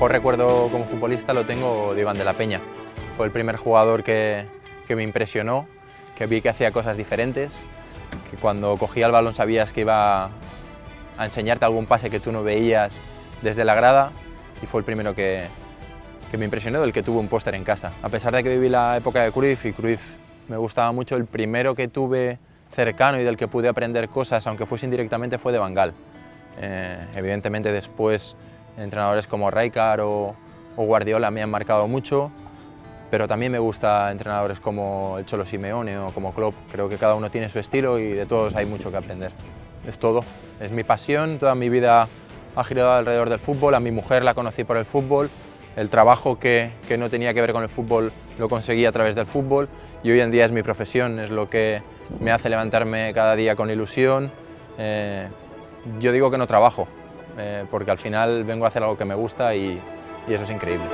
mejor recuerdo como futbolista lo tengo de Iván de la Peña. Fue el primer jugador que, que me impresionó, que vi que hacía cosas diferentes, que cuando cogía el balón sabías que iba a enseñarte algún pase que tú no veías desde la grada y fue el primero que, que me impresionó, el que tuvo un póster en casa. A pesar de que viví la época de Cruyff y Cruyff me gustaba mucho, el primero que tuve cercano y del que pude aprender cosas, aunque fuese indirectamente, fue de Bangal. Eh, evidentemente después entrenadores como Rijkaard o, o Guardiola me han marcado mucho, pero también me gusta entrenadores como el Cholo Simeone o como Klopp. Creo que cada uno tiene su estilo y de todos hay mucho que aprender. Es todo, es mi pasión, toda mi vida ha girado alrededor del fútbol, a mi mujer la conocí por el fútbol, el trabajo que, que no tenía que ver con el fútbol lo conseguí a través del fútbol. Y hoy en día es mi profesión, es lo que me hace levantarme cada día con ilusión. Eh, yo digo que no trabajo, eh, porque al final vengo a hacer algo que me gusta y, y eso es increíble.